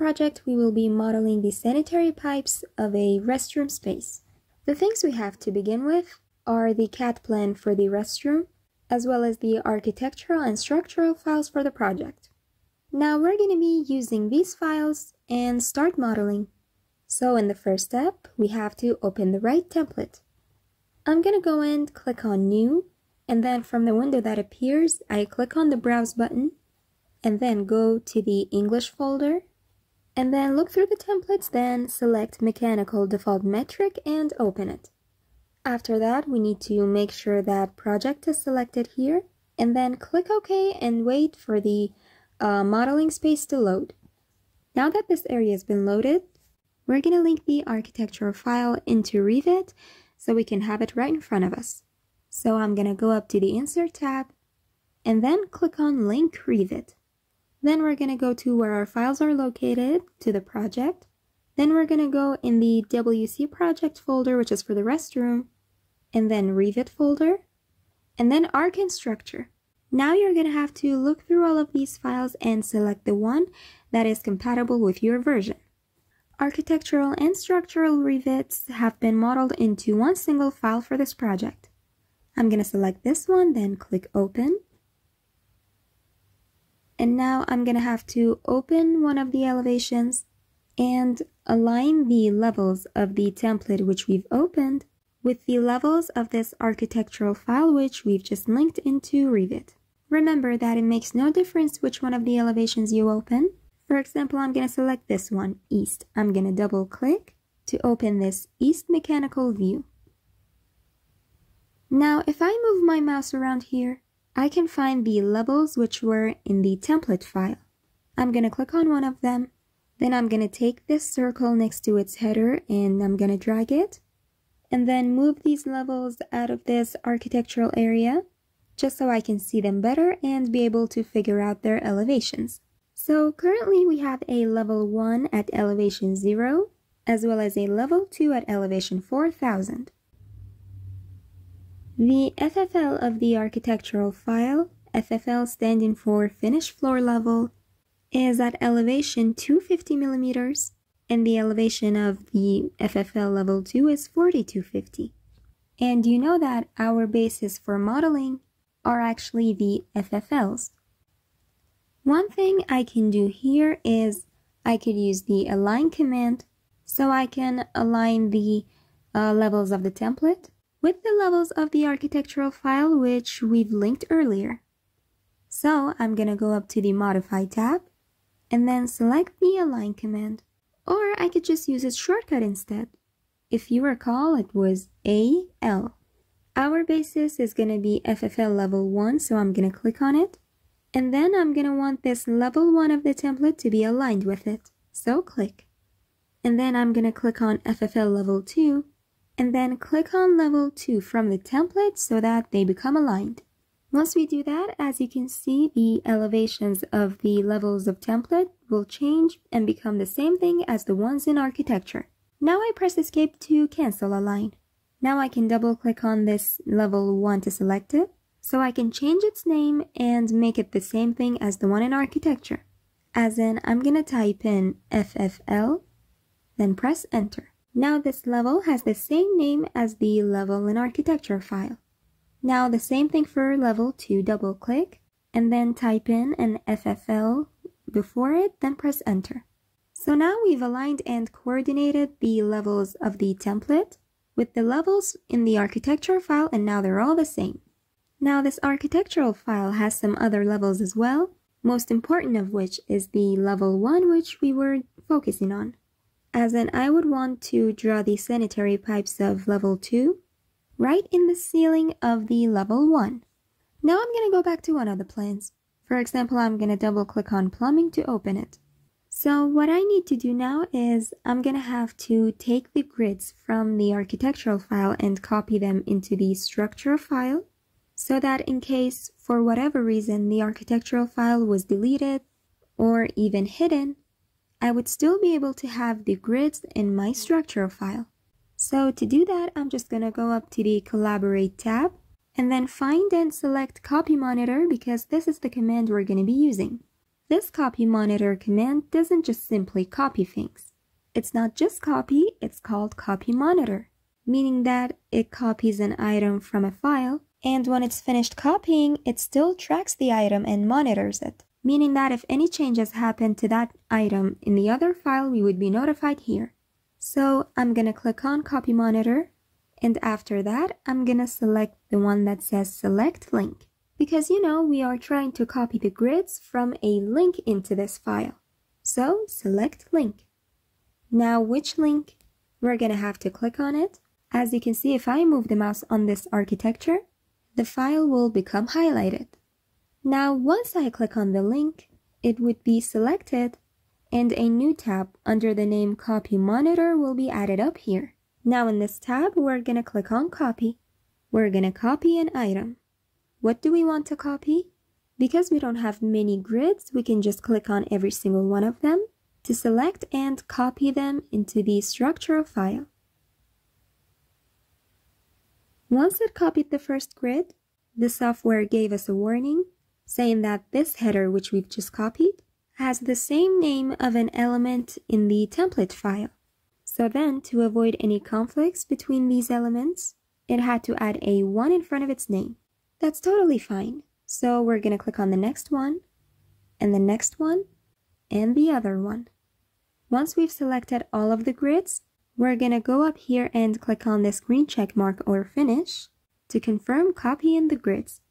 project, we will be modeling the sanitary pipes of a restroom space. The things we have to begin with are the CAD plan for the restroom, as well as the architectural and structural files for the project. Now we're going to be using these files and start modeling. So in the first step, we have to open the right template. I'm going to go and click on New, and then from the window that appears, I click on the Browse button, and then go to the English folder, and then look through the templates, then select Mechanical Default Metric and open it. After that, we need to make sure that project is selected here, and then click OK and wait for the uh, modeling space to load. Now that this area has been loaded, we're going to link the architectural file into Revit so we can have it right in front of us. So I'm going to go up to the Insert tab and then click on Link Revit. Then we're going to go to where our files are located to the project. Then we're going to go in the WC project folder, which is for the restroom, and then Revit folder, and then Arc and Structure. Now you're going to have to look through all of these files and select the one that is compatible with your version. Architectural and structural revits have been modeled into one single file for this project. I'm going to select this one, then click Open. And now I'm going to have to open one of the elevations and align the levels of the template which we've opened with the levels of this architectural file which we've just linked into Revit. Remember that it makes no difference which one of the elevations you open. For example, I'm going to select this one, East. I'm going to double click to open this East Mechanical View. Now, if I move my mouse around here, I can find the levels which were in the template file. I'm going to click on one of them. Then I'm going to take this circle next to its header and I'm going to drag it. And then move these levels out of this architectural area just so I can see them better and be able to figure out their elevations. So currently we have a level 1 at elevation 0, as well as a level 2 at elevation 4000. The FFL of the architectural file, FFL standing for finished floor level, is at elevation 250 millimeters, and the elevation of the FFL level 2 is 4250. And you know that our basis for modeling are actually the FFLs. One thing I can do here is I could use the align command so I can align the uh, levels of the template with the levels of the architectural file which we've linked earlier. So I'm to go up to the Modify tab and then select the Align command. Or I could just use its shortcut instead. If you recall, it was AL. Our basis is to be FFL level 1, so I'm to click on it. And then I'm to want this level 1 of the template to be aligned with it. So click. And then I'm to click on FFL level 2 and then click on level 2 from the template so that they become aligned. Once we do that, as you can see, the elevations of the levels of template will change and become the same thing as the ones in architecture. Now I press escape to cancel align. Now I can double click on this level 1 to select it, so I can change its name and make it the same thing as the one in architecture. As in, I'm gonna type in FFL, then press enter. Now this level has the same name as the level in architecture file. Now the same thing for level 2, double click, and then type in an FFL before it, then press enter. So now we've aligned and coordinated the levels of the template with the levels in the architecture file and now they're all the same. Now this architectural file has some other levels as well, most important of which is the level 1 which we were focusing on. As in I would want to draw the sanitary pipes of level 2 right in the ceiling of the level 1. Now I'm going to go back to one of the plans. For example, I'm going to double click on plumbing to open it. So what I need to do now is I'm gonna have to take the grids from the architectural file and copy them into the structural file so that in case for whatever reason the architectural file was deleted or even hidden, I would still be able to have the grids in my structural file. So to do that, I'm just gonna go up to the collaborate tab and then find and select copy monitor because this is the command we're gonna be using. this copy monitor command doesn't just simply copy things. It's not just copy, it's called copy monitor, meaning that it copies an item from a file, and when it's finished copying, it still tracks the item and monitors it, meaning that if any changes happen to that item in the other file, we would be notified here. So I'm gonna click on copy monitor, and after that, I'm gonna select the one that says select link because you know we are trying to copy the grids from a link into this file. So select link. Now which link? We're gonna have to click on it. As you can see, if I move the mouse on this architecture, the file will become highlighted. Now once I click on the link, it would be selected and a new tab under the name copy monitor will be added up here. Now in this tab, we're gonna click on copy. We're gonna copy an item. What do we want to copy? Because we don't have many grids, we can just click on every single one of them to select and copy them into the structural file. Once it copied the first grid, the software gave us a warning saying that this header which we've just copied has the same name of an element in the template file. So then, to avoid any conflicts between these elements, it had to add a 1 in front of its name. That's totally fine. So we're going to click on the next one, and the next one, and the other one. Once we've selected all of the grids, we're going to go up here and click on this green check mark or finish to confirm copying the grids.